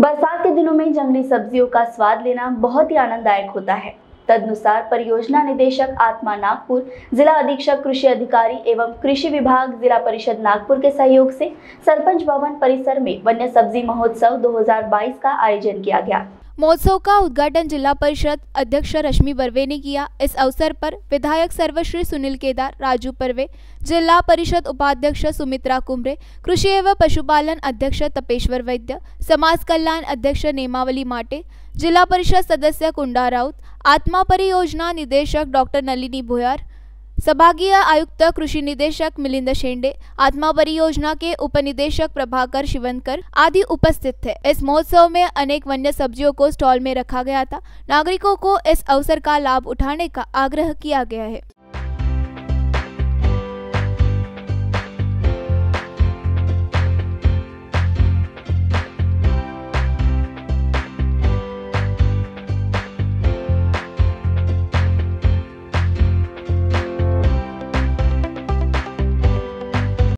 बरसात के दिनों में जंगली सब्जियों का स्वाद लेना बहुत ही आनंददायक होता है। तदनुसार परियोजना निदेशक आत्मा नागपुर, जिला अधीक्षक कृषि अधिकारी एवं कृषि विभाग, जिला परिषद नागपुर के सहयोग से सरपंच भवन परिसर में वन्य सब्ज़ी महोत्सव 2022 का आयोजन किया गया। महोत्सव का उद्घाटन जिला परिषद अध्यक्ष रश्मि बर्वे ने किया। इस अवसर पर विधायक सर्वश्री सुनील केदार, राजू परवे जिला परिषद उपाध्यक्ष सुमित्रा कुमरे कृषि एवं पशुपालन अध्यक्ष तपेश्वर वैद्य, समाज कल्याण अध्यक्ष नेमावली माटे, जिला परिषद सदस्य कुंडा राउत, आत्मा परियोजना निदेशक डॉक्टर नलिनी भोयार संभागीय आयुक्त, कृषि निदेशक मिलिंद शेंडे आत्मा परियोजना के उप निदेशक प्रभाकर शिवनकर आदि उपस्थित थे। इस महोत्सव में अनेक वन्य सब्जियों को स्टॉल में रखा गया था। नागरिकों को इस अवसर का लाभ उठाने का आग्रह किया गया है।